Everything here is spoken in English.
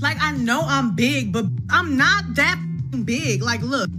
Like I know I'm big, but I'm not that big. Like look.